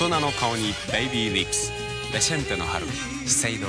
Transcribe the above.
大人の顔にベイビーリップス。レシェンテの春。資生堂。